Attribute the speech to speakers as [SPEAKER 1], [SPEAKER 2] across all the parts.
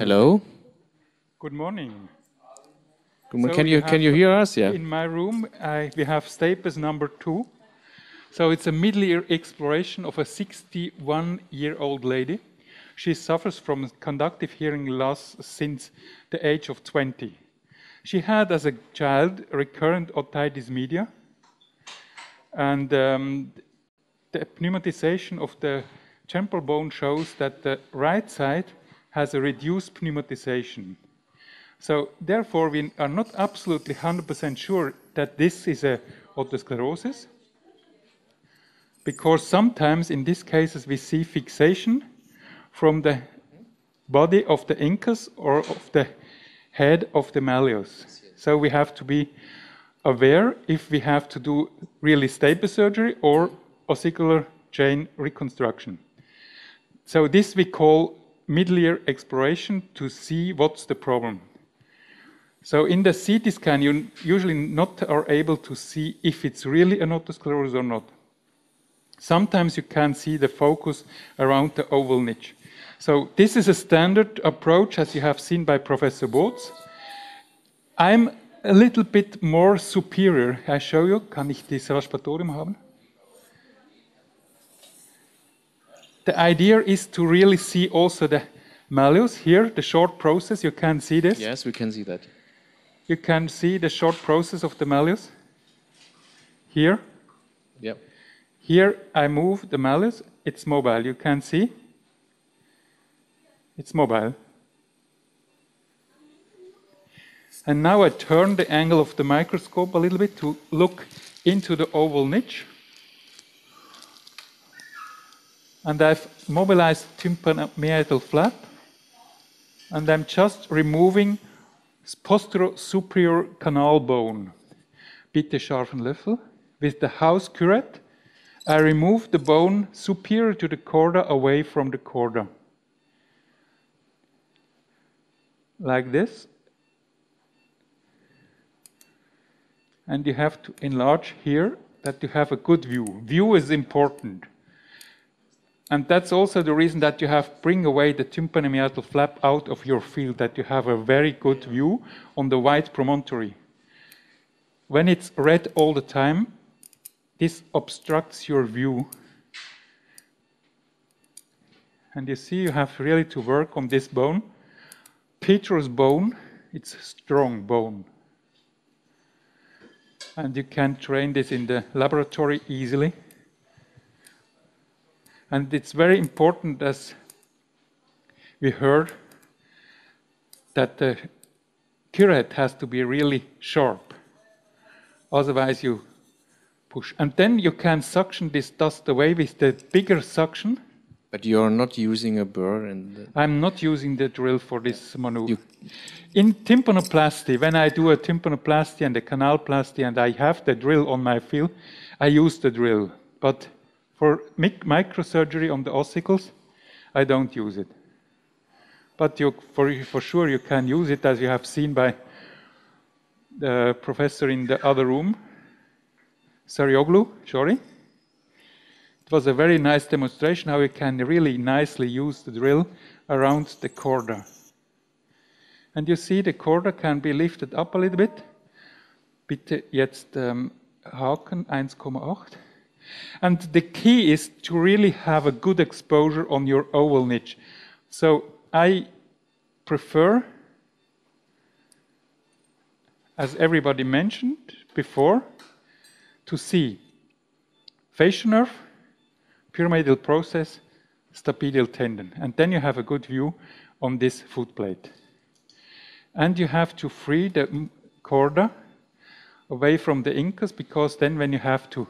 [SPEAKER 1] Hello.
[SPEAKER 2] Good morning.
[SPEAKER 1] Good morning.
[SPEAKER 2] So
[SPEAKER 1] can you can you hear us? Yeah.
[SPEAKER 2] In my room, I, we have Stapes number two. So it's a middle-ear exploration of a 61-year-old lady. She suffers from conductive hearing loss since the age of 20. She had, as a child, recurrent otitis media, and um, the pneumatization of the temporal bone shows that the right side has a reduced pneumatization. So therefore, we are not absolutely 100% sure that this is a otosclerosis, because sometimes in these cases we see fixation from the body of the incus or of the head of the malleus. So we have to be aware if we have to do really stapes surgery or ossicular chain reconstruction. So this we call middle ear exploration to see what's the problem. So in the CT scan, you usually not are able to see if it's really an otosclerosis or not. Sometimes you can see the focus around the oval niche. So this is a standard approach, as you have seen by Professor Boots. I'm a little bit more superior. I show you. Kann ich das Raspatorium haben? The idea is to really see also the malleus here, the short process. You can see this.
[SPEAKER 1] Yes, we can see that.
[SPEAKER 2] You can see the short process of the malleus here.
[SPEAKER 1] Yep.
[SPEAKER 2] Here I move the malleus. It's mobile. You can see. It's mobile. And now I turn the angle of the microscope a little bit to look into the oval niche. And I've mobilized tympanomeatal flap. And I'm just removing posterior superior canal bone. Bitte scharfen Löffel. With the house curette, I remove the bone superior to the chorda away from the chorda. Like this. And you have to enlarge here that you have a good view. View is important. And that's also the reason that you have bring away the tympanomeatal flap out of your field, that you have a very good view on the white promontory. When it's red all the time, this obstructs your view. And you see you have really to work on this bone. Petrous bone, it's a strong bone. And you can train this in the laboratory easily. And it's very important, as we heard, that the curette has to be really sharp. Otherwise, you push. And then you can suction this dust away with the bigger suction.
[SPEAKER 1] But you're not using a burr and.
[SPEAKER 2] I'm not using the drill for this maneuver. In tympanoplasty, when I do a tympanoplasty and a canalplasty and I have the drill on my field, I use the drill. But for mic- microsurgery on the ossicles, I don't use it. But you, for, for sure you can use it, as you have seen by the professor in the other room, Sarioglu, sorry. It was a very nice demonstration how you can really nicely use the drill around the chorda. And you see the chorda can be lifted up a little bit. Bitte jetzt ähm, Haken 1,8. And the key is to really have a good exposure on your oval niche. So I prefer, as everybody mentioned before, to see facial nerve, pyramidal process, stapedial tendon. And then you have a good view on this foot plate. And you have to free the corda away from the incus because then when you have to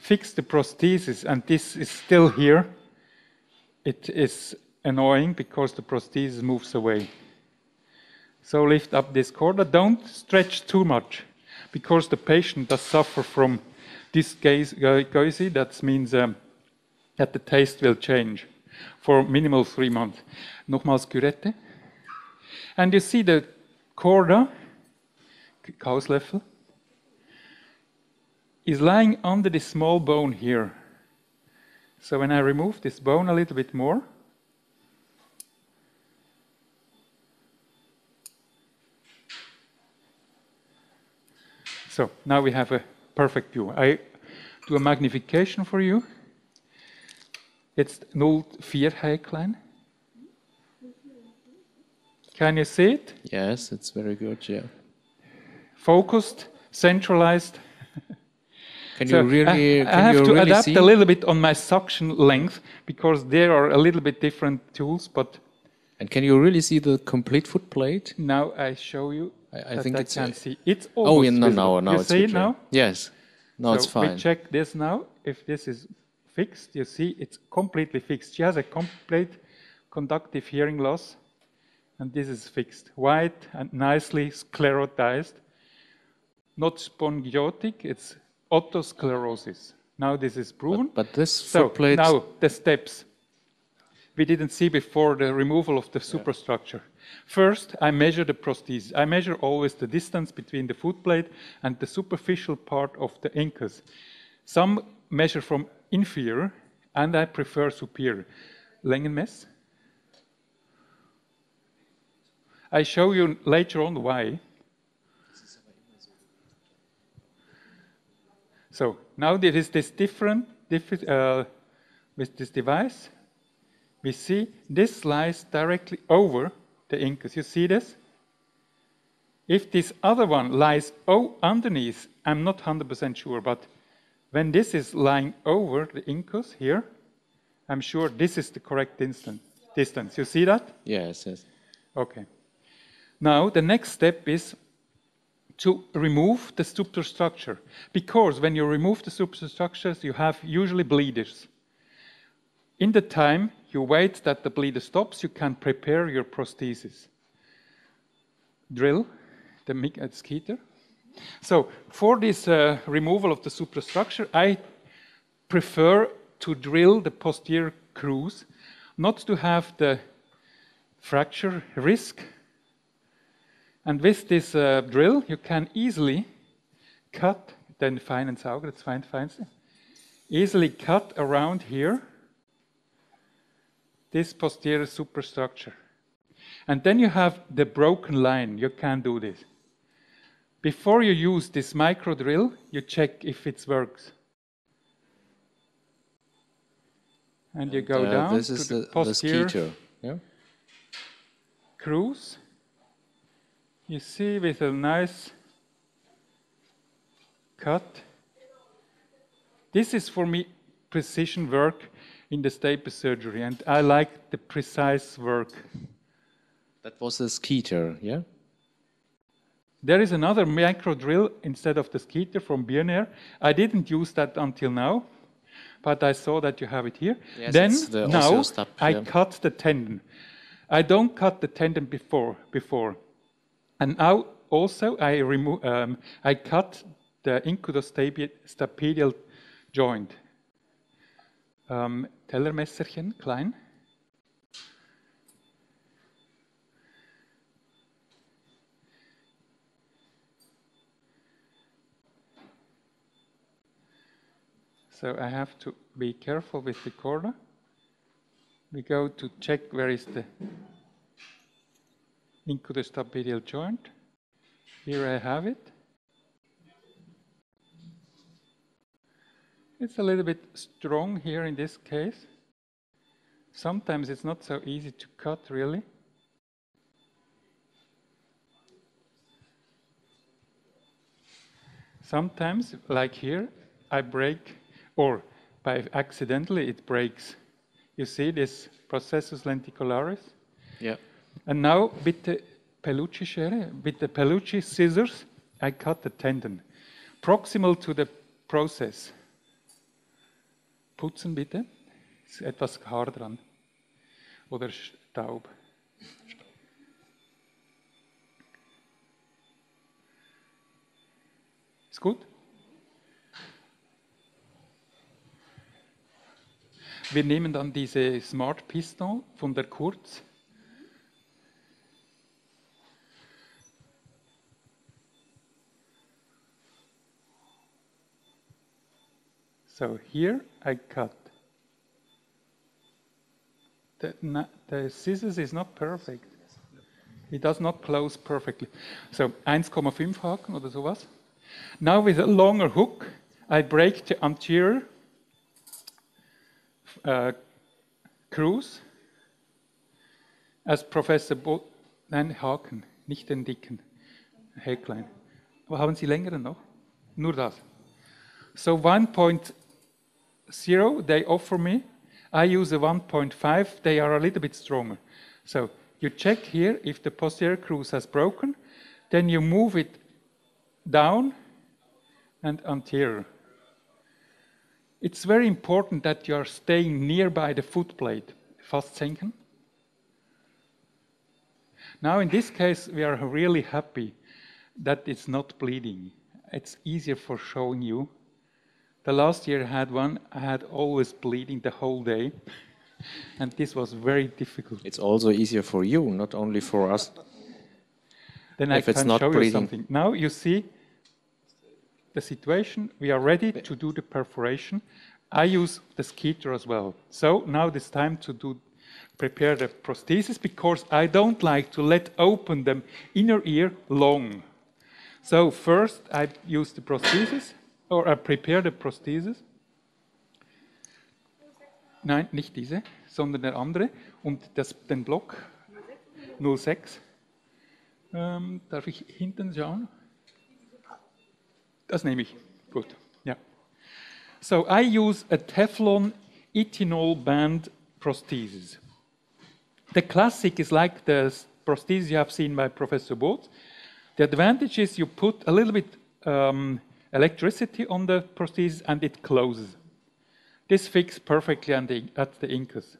[SPEAKER 2] fix the prosthesis and this is still here, it is annoying because the prosthesis moves away. So lift up this chorda. Don't stretch too much because the patient does suffer from dysgeusia. That means um, that the taste will change for minimal three months. Nochmals Curette. And you see the chorda, Kauslöffel, is lying under this small bone here. So when I remove this bone a little bit more, So now we have a perfect view. I do a magnification for you. It's 04 Heiklein. Can you see it?
[SPEAKER 1] Yes, it's very good, yeah.
[SPEAKER 2] Focused, centralized,
[SPEAKER 1] can
[SPEAKER 2] So
[SPEAKER 1] you really?
[SPEAKER 2] I,
[SPEAKER 1] can
[SPEAKER 2] I have to
[SPEAKER 1] really
[SPEAKER 2] adapt
[SPEAKER 1] see?
[SPEAKER 2] a little bit on my suction length because there are a little bit different tools, but
[SPEAKER 1] And can you really see the complete foot plate?
[SPEAKER 2] now I show you
[SPEAKER 1] I, I think
[SPEAKER 2] I
[SPEAKER 1] it's.
[SPEAKER 2] can
[SPEAKER 1] uh,
[SPEAKER 2] see. It's
[SPEAKER 1] oh, yeah, no, no, now
[SPEAKER 2] you
[SPEAKER 1] it's
[SPEAKER 2] see it now?
[SPEAKER 1] Yes. No, it's
[SPEAKER 2] So
[SPEAKER 1] fine.
[SPEAKER 2] We check this now. If this is fixed, you see it's completely fixed. She has a complete conductive hearing loss, and this is fixed. White and nicely sclerotized. Not spongiotic, it's otosclerosis. Now this is proven.
[SPEAKER 1] But, but this
[SPEAKER 2] so
[SPEAKER 1] foot plate.
[SPEAKER 2] now the steps. We didn't see before the removal of the superstructure. First, I measure the prosthesis. I measure always the distance between the foot plate and the superficial part of the incus. Some measure from inferior, and I prefer superior. Längenmess. I show you later on why. So now there is this different, diffi- uh, with this device. We see this lies directly over the incus. You see this? If this other one lies o- underneath, I'm not 100% sure, but when this is lying over the incus here, I'm sure this is the correct instant, distance. You see that?
[SPEAKER 1] Yes, yes.
[SPEAKER 2] Okay. Now, the next step is to remove the superstructure. Because when you remove the superstructures, you have usually bleeders. In the time you wait that the bleeder stops, you can prepare your prosthesis. Drill the mic- uh, skeeter. So, for this uh, removal of the superstructure, I prefer to drill the posterior crus, not to have the fracture risk. And with this uh, drill, you can easily cut, den feinen Sauger, das fein, feinste, easily cut around here this posterior superstructure. And then you have the broken line. You can do this. Before you use this micro drill, you check if it works. And you go
[SPEAKER 1] Uh,
[SPEAKER 2] down
[SPEAKER 1] This
[SPEAKER 2] to
[SPEAKER 1] is
[SPEAKER 2] the,
[SPEAKER 1] the, the
[SPEAKER 2] posterior
[SPEAKER 1] skeeter. Yeah.
[SPEAKER 2] crus. You see with a nice cut. This is for me precision work in the stapes surgery, and I like the precise work.
[SPEAKER 1] That was a skeeter. Yeah.
[SPEAKER 2] There is another micro drill instead of the skeeter from Bien-Air. I didn't use that until now, but I saw that you have it here.
[SPEAKER 1] Yes,
[SPEAKER 2] then
[SPEAKER 1] the
[SPEAKER 2] now
[SPEAKER 1] osteostap,
[SPEAKER 2] I cut the tendon. I don't cut the tendon before before, and now also I remove um, I cut the incudostapedial joint. Um, Tellermesserchen, klein. So I have to be careful with the corner. We go to check where is the incudostapedial joint. Here I have it. It's a little bit strong here in this case. Sometimes it's not so easy to cut really. Sometimes, like here, I break, or by accidentally it breaks. You see this processus lenticularis?
[SPEAKER 1] Yeah.
[SPEAKER 2] And now with the Pellucci Schere, with the Pellucci scissors, I cut the tendon. Proximal to the process. Putzen bitte. Ist etwas Haar dran. Oder Staub. Ist gut? Wir nehmen dann diese Smart Piston von der Kurz. So here I cut. The, the scissors is not perfect. It does not close perfectly. So 1,5 Haken oder sowas. Now with a longer hook, I break the anterior uh, crus as Professor Bo Nein, Haken, nicht den dicken Häklein. Aber haben Sie längeren noch? Nur das. So 1.0 they offer me. I use a 1.5. They are a little bit stronger. So you check here if the posterior crus has broken. Then you move it down and anterior. It's very important that you are staying nearby the foot plate. Fast senken. Now, in this case, we are really happy that it's not bleeding. It's easier for showing you. The last year I had one, I had always bleeding the whole day, and this was very difficult.
[SPEAKER 1] It's also easier for you, not only for us.
[SPEAKER 2] Then if I can show bleeding. you something. Now you see the situation. We are ready to do the perforation. I use the Skeeter as well. So now it's time to do prepare the prosthesis because I don't like to let open the inner ear long. So first I use the prosthesis, or I prepare the prosthesis. Nein, nicht diese, sondern der andere. Und das, den Block 06. Ähm, darf ich hinten schauen? Das nehme ich. Gut. Ja. So I use a Teflon ethanol band prosthesis. The classic is like the prosthesis you have seen by Professor Booth. The advantage is you put a little bit um, electricity on the prosthesis and it closes. This fits perfectly at the incus.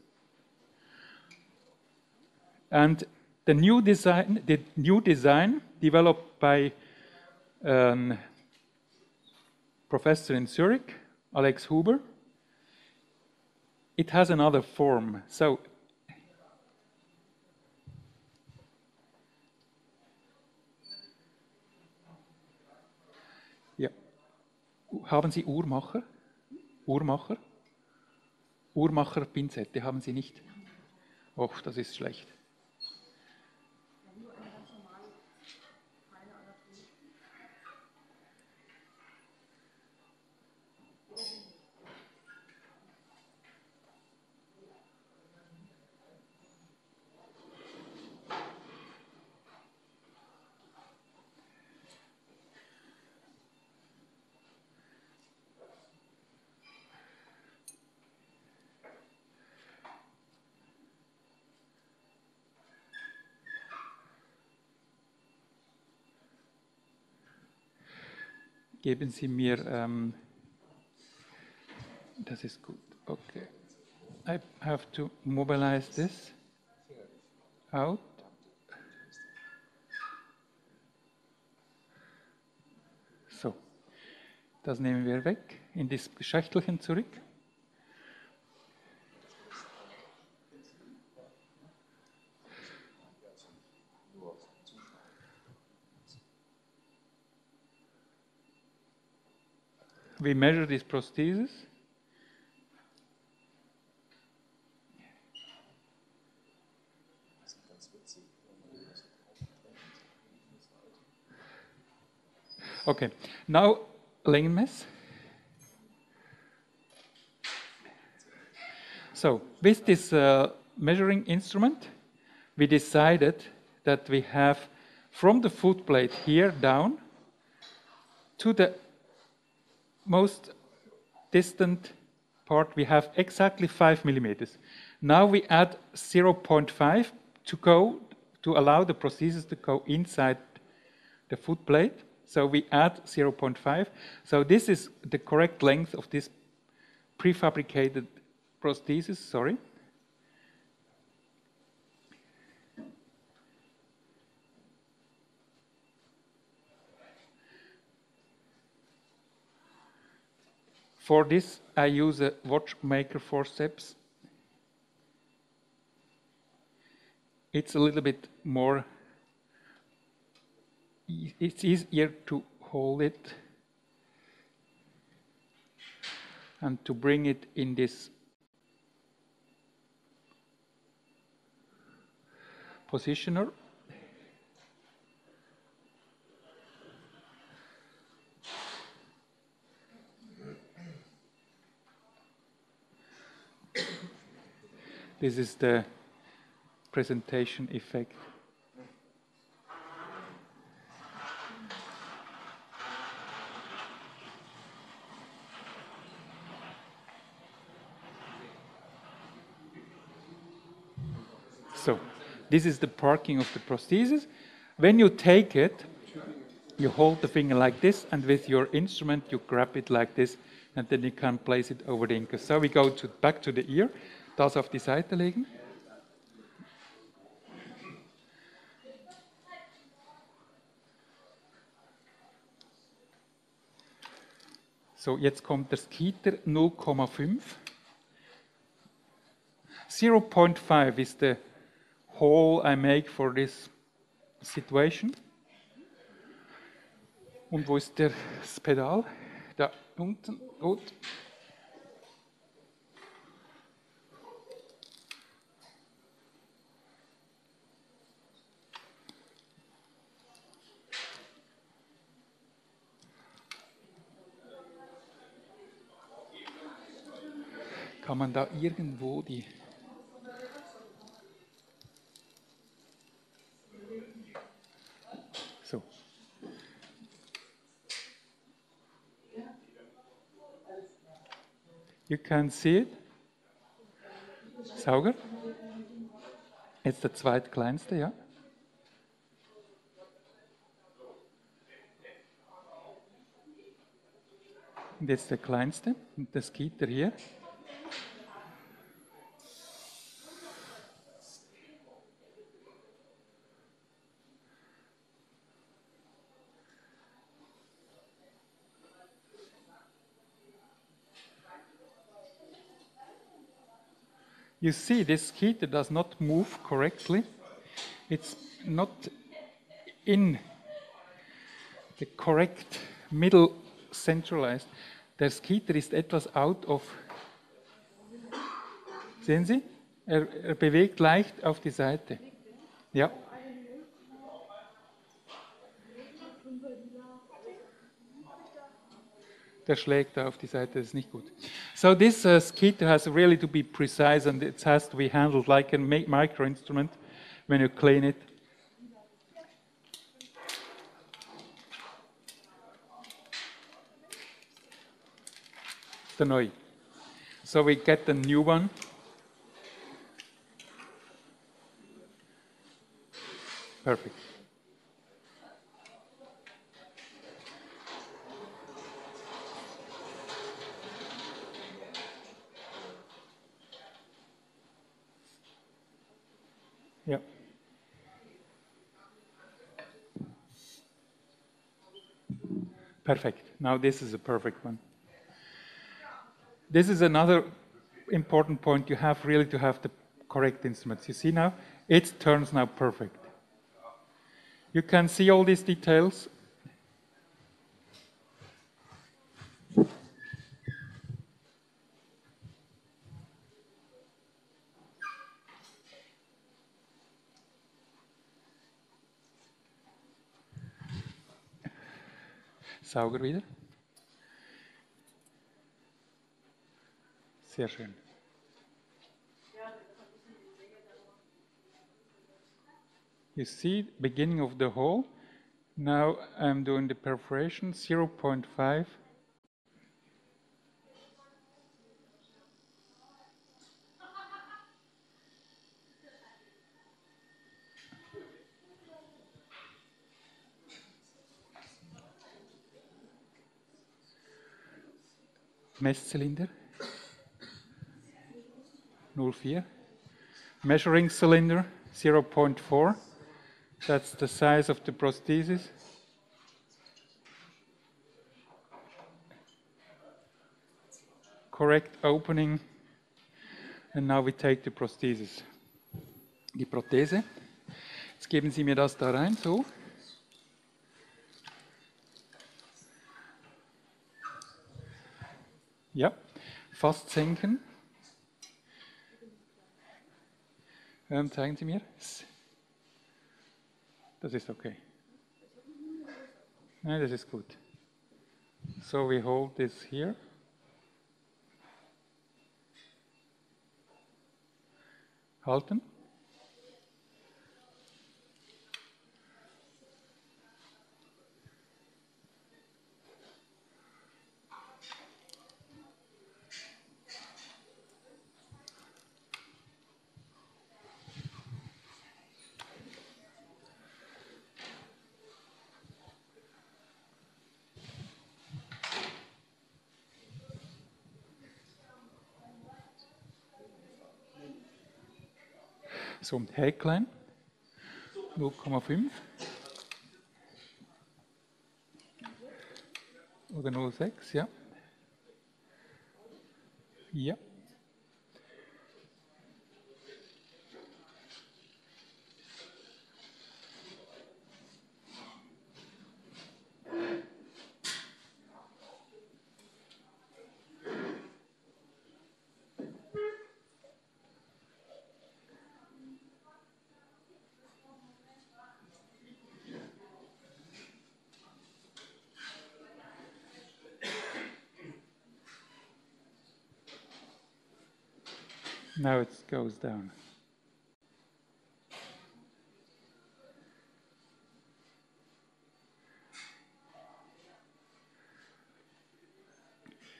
[SPEAKER 2] And the new design, the new design developed by um, professor in Zurich, Alex Huber, it has another form. So Haben Sie Uhrmacher? Uhrmacher? Uhrmacher-Pinzette haben Sie nicht? Och, das ist schlecht. Geben Sie mir, ähm, das ist gut, okay. I have to mobilize this out. So, das nehmen wir weg, in das Schachtelchen zurück. We measure this prosthesis. Okay, now Längenmess. So with this uh, measuring instrument, we decided that we have from the foot plate here down to the most distant part, we have exactly 5 millimeters. Now we add 0.5 to go to allow the prosthesis to go inside the foot plate. So we add 0.5. So this is the correct length of this prefabricated prosthesis, sorry. For this, I use a watchmaker forceps. It's a little bit more, it's easier to hold it and to bring it in this positioner. This is the presentation effect. So, this is the parking of the prosthesis. When you take it, you hold the finger like this, and with your instrument, you grab it like this, and then you can place it over the incus. So we go to, back to the ear. Das auf die Seite legen. So, jetzt kommt der Skeeter 0,5. 0.5 is the hole I make for this situation. Und wo ist der, das Pedal? Da unten, gut. Kann man da irgendwo die So. You can see it. Sauger. Jetzt der zweitkleinste, ja. Und jetzt der kleinste, das Gitter hier. You see, this heater does not move correctly. It's not in the correct middle centralized. Der Heater ist etwas out of. Sehen Sie? Er, er bewegt leicht auf die Seite. Ja. der schlägt da auf die Seite, das ist nicht gut. So this uh, has really to be precise and it has to be handled like a micro instrument when you clean it. The neu. So we get the new one. Perfect. Yeah. Perfect. Now this is a perfect one. This is another important point. You have really to have the correct instruments. You see now, it turns now perfect. You can see all these details Sauger wieder. Sehr schön. You see beginning of the hole. Now I'm doing the perforation 0.5. Messzylinder 04. Measuring cylinder 0.4. That's the size of the prosthesis. Correct opening. And now we take the prosthesis. Die Prothese. Jetzt geben Sie mir das da rein, so. Ja, fast senken. Ähm, zeigen Sie mir. Das ist okay. Nein, das ist gut. So we hold this here. halten. Ein Häklein, 0,5 oder 0,6, ja. Ja. Now it goes down.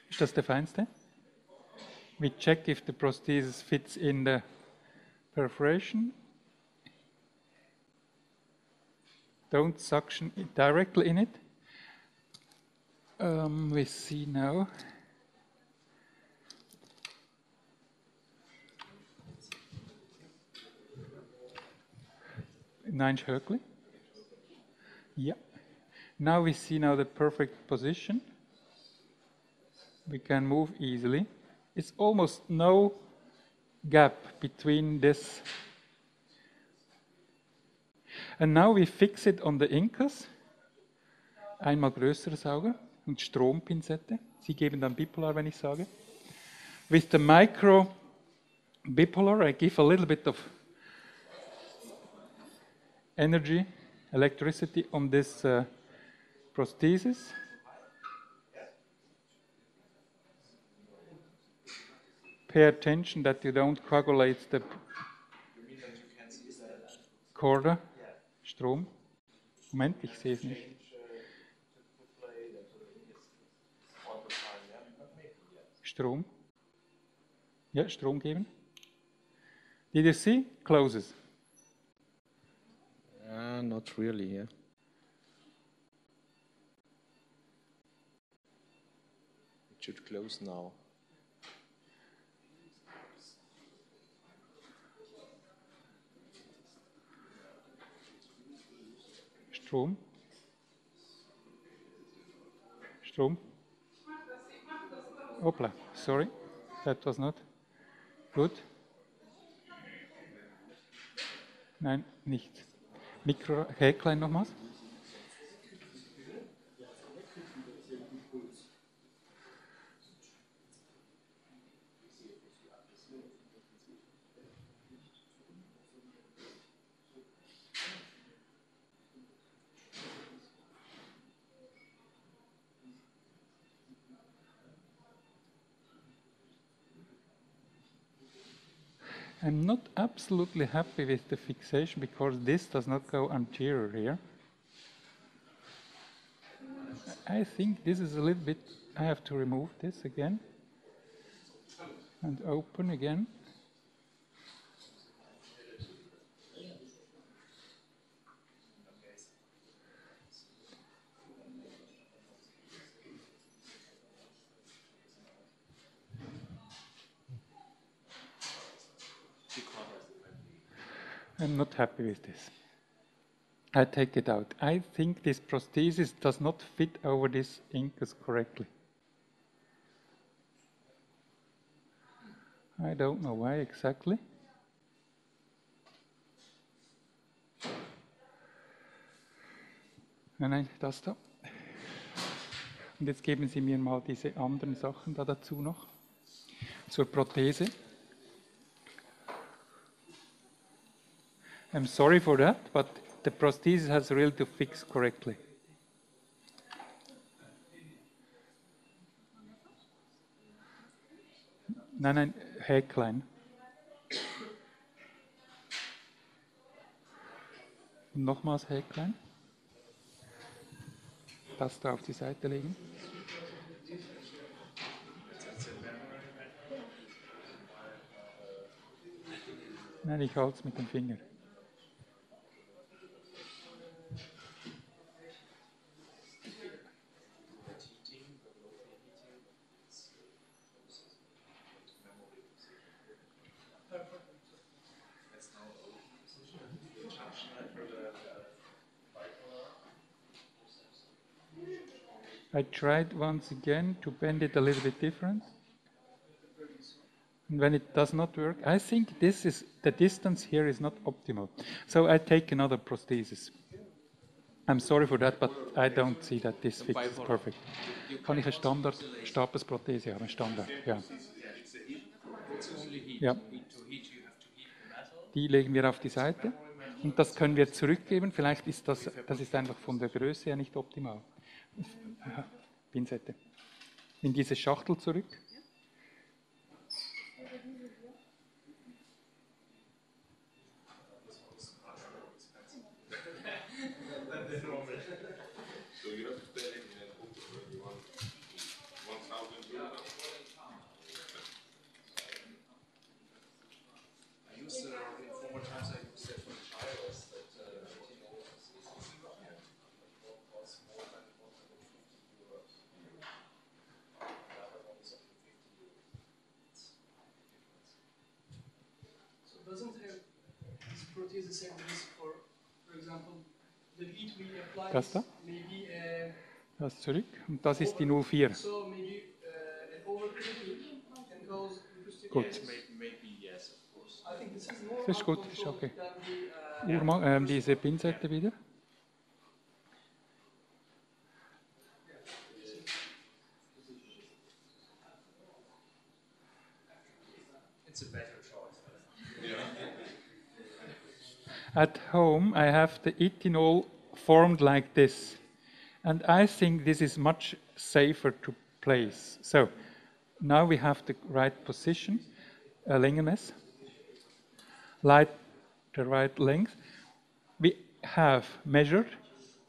[SPEAKER 2] Ist das der feinste? We check if the prosthesis fits in the perforation. Don't suction it directly in it. Um, we see now. Nine Höckli. Yeah. Now we see now the perfect position. We can move easily. It's almost no gap between this. And now we fix it on the Incus. Einmal größere Sauger und Strompinzette. Sie geben dann bipolar, wenn ich sage. With the micro bipolar, I give a little bit of energy, electricity on this uh, prosthesis. Pay attention that you don't coagulate the Chorda, Strom. Moment, ich sehe es nicht. Strom. Ja, Strom geben. Did you see? Closes.
[SPEAKER 1] Uh, not really, yeah. It should close now.
[SPEAKER 2] Strom. Strom. Hoppla, sorry, that was not good. Nein, nicht. Mikro Häklein nochmals. I'm not absolutely happy with the fixation because this does not go anterior here. I think this is a little bit, I have to remove this again and open again. I'm not happy with this. I take it out. I think this prosthesis does not fit over this incus correctly. I don't know why exactly. Nein, nein, das da. Und jetzt geben Sie mir mal diese anderen Sachen da dazu noch zur Prothese. I'm sorry for that, but the prosthesis has really to fix correctly. Nein, nein. Nochmals Häklein. Das da auf die Seite legen. Nein, ich halte es mit dem Finger. Tried once again to bend it a little bit different. And when it does not work, I think this is the distance here is not optimal. So I take another prosthesis. I'm sorry for that, but I don't see that this fits perfect. Kann ich eine Standard Stabesprothese haben, Standard, ja. Ja. Die legen wir auf die Seite und das können wir zurückgeben. Vielleicht ist das, das ist einfach von der Größe her nicht optimal. Pinzette. In diese Schachtel zurück.
[SPEAKER 3] This protease have risk for, for example, the heat we apply
[SPEAKER 2] Das da?
[SPEAKER 3] maybe uh,
[SPEAKER 2] Das zurück. Und das ist die 04.
[SPEAKER 3] so maybe uh, an overcooking can cause acoustic
[SPEAKER 2] Gut.
[SPEAKER 3] errors.
[SPEAKER 4] Maybe, maybe yes, of course.
[SPEAKER 3] I think this is more
[SPEAKER 2] Das ist gut, ist
[SPEAKER 3] controlled
[SPEAKER 2] okay.
[SPEAKER 3] than the, uh,
[SPEAKER 2] Urma, ähm, diese Pinzette wieder.
[SPEAKER 4] It's a better choice.
[SPEAKER 2] At home, I have the nitinol formed like this. And I think this is much safer to place. So now we have the right position, uh, Längenmess, light the right length. We have measured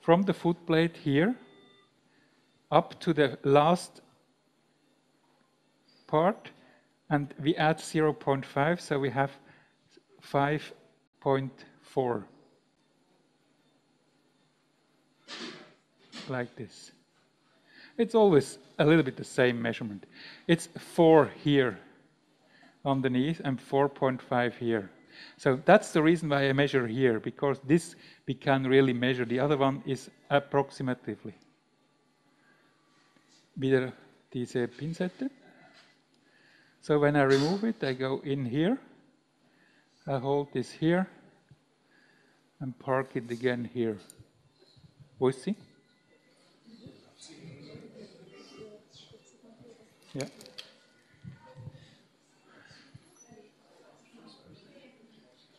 [SPEAKER 2] from the foot plate here up to the last part, and we add 0.5, so we have 5.4. Like this. It's always a little bit the same measurement. It's 4 here underneath and 4.5 here. So that's the reason why I measure here, because this we can really measure. The other one is approximatively. Wieder diese Pinzette. So when I remove it, I go in here, I hold this here, and park it again here. Sie? Ja.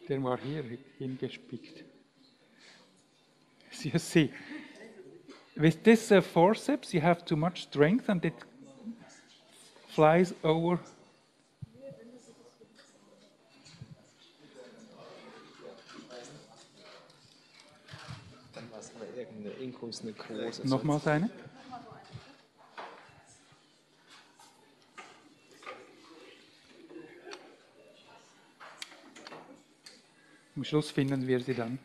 [SPEAKER 2] Der war hier hingespickt. You see, with this uh, forceps, you have too much strength and it flies over.
[SPEAKER 1] Inkus, eine Kurse.
[SPEAKER 2] Nochmals eine. Am Schluss finden wir sie dann.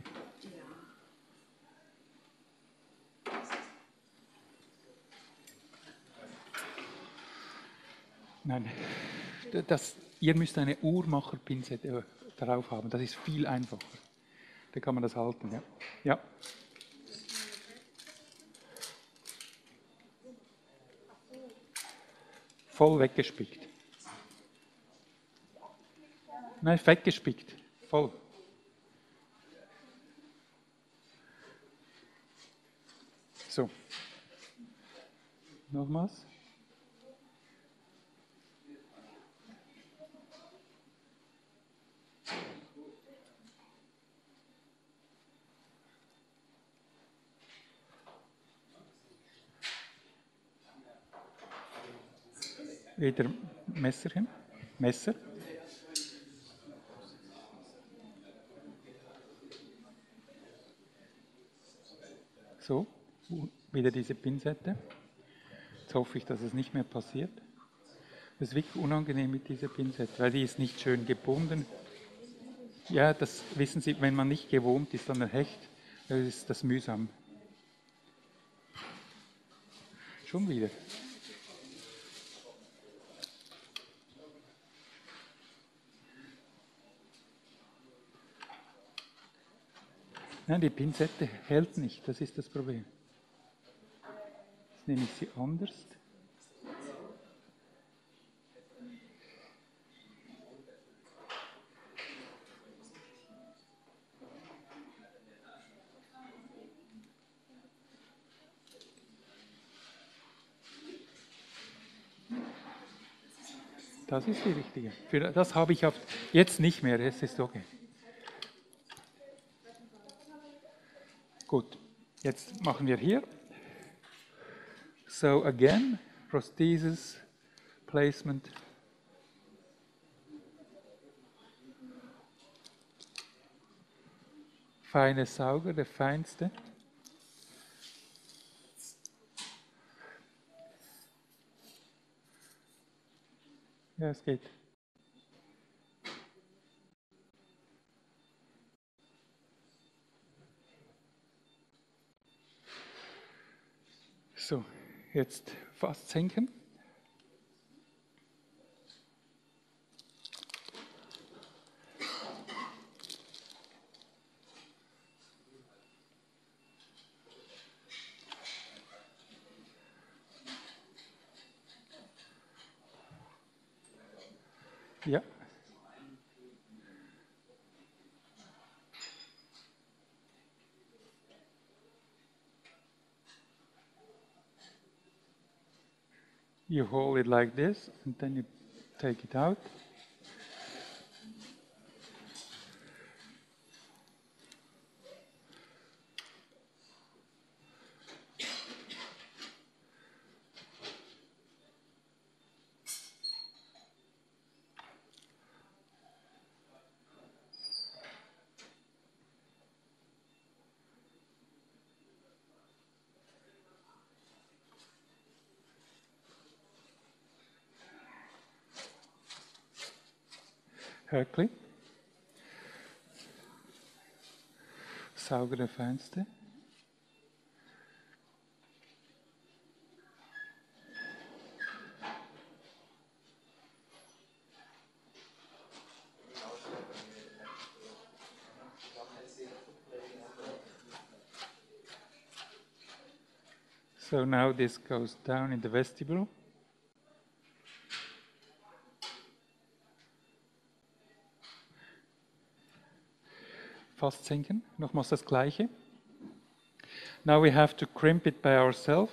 [SPEAKER 2] Nein, das, ihr müsst eine Uhrmacherpinzette äh, darauf haben. Das ist viel einfacher. Da kann man das halten. Ja. ja. Voll weggespickt. Nein, weggespickt. Voll. So. Nochmals. Wieder Messerchen. Messer. So, wieder diese Pinzette. Jetzt hoffe ich, dass es nicht mehr passiert. Das ist wirklich unangenehm mit dieser Pinzette, weil die ist nicht schön gebunden. Ja, das wissen Sie, wenn man nicht gewohnt ist an ein Hecht, ist das mühsam. Schon wieder. Nein, die Pinzette hält nicht, das ist das Problem. Jetzt nehme ich sie anders. Das ist die richtige. Das habe ich jetzt nicht mehr, es ist okay. Gut, jetzt machen wir hier. So again, prosthesis, placement. Feine Sauger, der feinste. Ja, es geht. So, jetzt fast senken. You hold it like this, and then you take it out. Höckli. Sauger der Feinste. So now this goes down in the vestibule. Fast das gleiche. Now we have to crimp it by ourselves.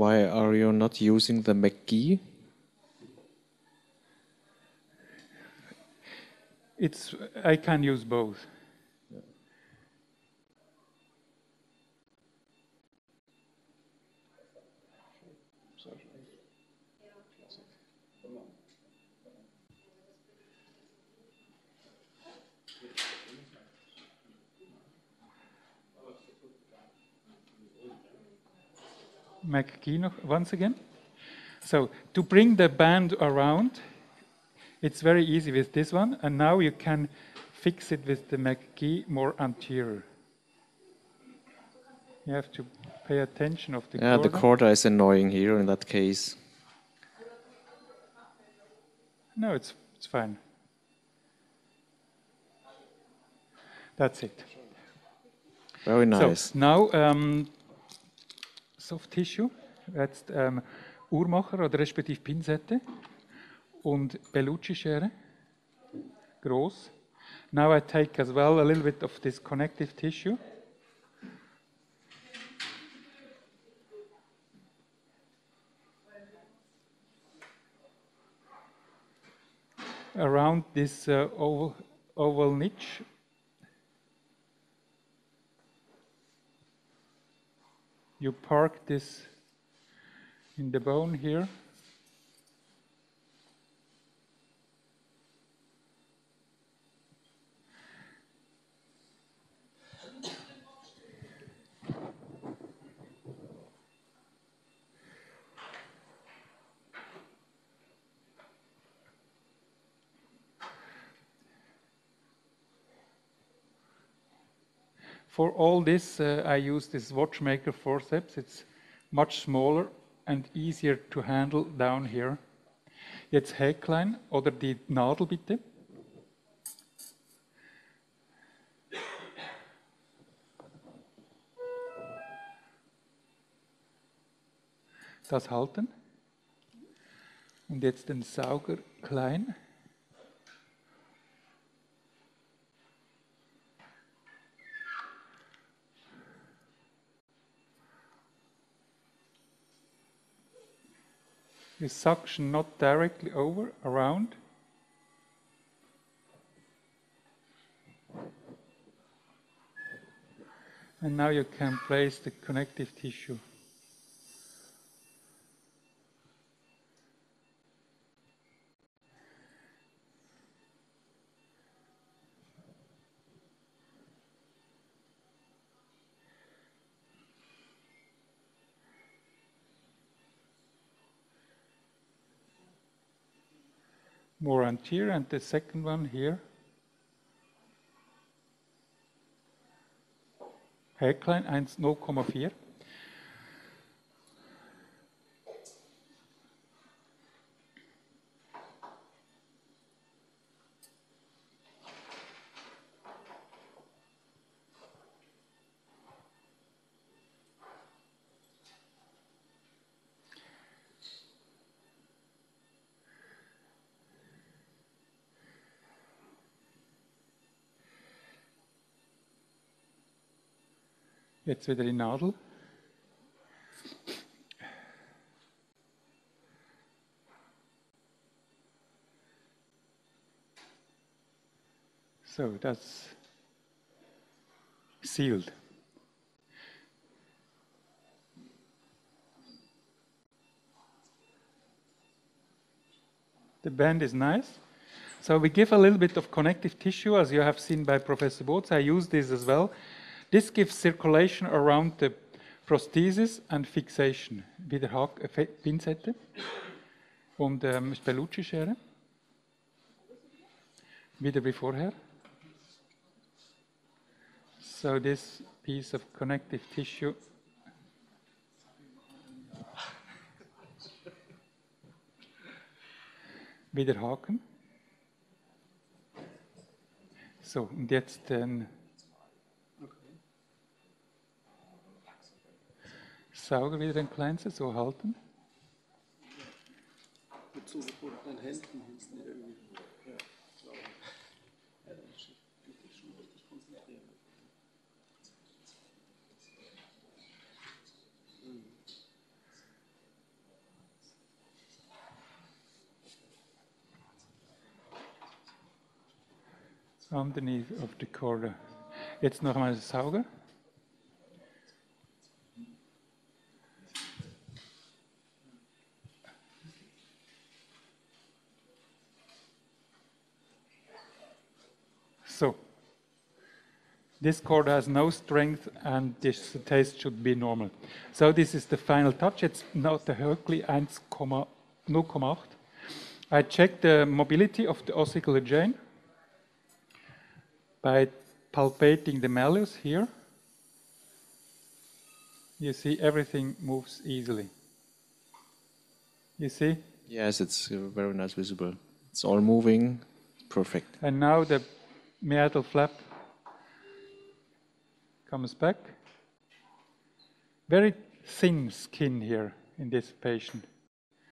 [SPEAKER 1] Why are you not using the McGee?
[SPEAKER 2] It's I can use both. McGee noch once again. So to bring the band around, it's very easy with this one, and now you can fix it with the McGee more anterior. You have to pay attention of the
[SPEAKER 1] Yeah, the chorda is annoying here in that case.
[SPEAKER 2] No, it's it's fine. That's it.
[SPEAKER 1] Very nice.
[SPEAKER 2] So now um, soft tissue, jetzt ähm, Uhrmacher oder respektive Pinzette und Bellucci-Schere, groß. Now I take as well a little bit of this connective tissue. around this uh, oval, oval niche. You park this in the bone here. For all this, uh, I use this watchmaker forceps. It's much smaller and easier to handle down here. Jetzt Häklein oder die Nadel bitte. Das halten. Und jetzt den Sauger klein. You suction not directly over, around. And now you can place the connective tissue. More anterior, and the second one here. Häklein 1,0,4. Jetzt wieder die Nadel. So, that's sealed. The band is nice. So we give a little bit of connective tissue, as you have seen by Professor Boots. I use this as well. This gives circulation around the prosthesis and fixation. Wieder Hack, äh, Pinzette und ähm, Bellucci-Schere. Wieder wie vorher. So this piece of connective tissue wieder haken. So, und jetzt den Sauger wieder den kleinsten, so halten.
[SPEAKER 4] Mit so verbundenen Händen hinten irgendwie.
[SPEAKER 2] Underneath of the corner. Jetzt noch einmal Sauger. This cord has no strength and this taste should be normal. So this is the final touch. It's not the Höckli 1,0,8. I check the mobility of the ossicular chain by palpating the malleus here. You see everything moves easily. You see?
[SPEAKER 1] Yes, it's very nice visible. It's all moving. Perfect.
[SPEAKER 2] And now the meatal flap comes back. Very thin skin here in this patient.